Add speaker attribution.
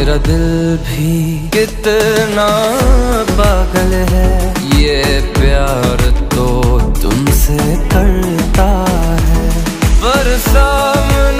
Speaker 1: मेरा दिल भी कितना पागल है। ये प्यार तो तुमसे करता है। पर सामने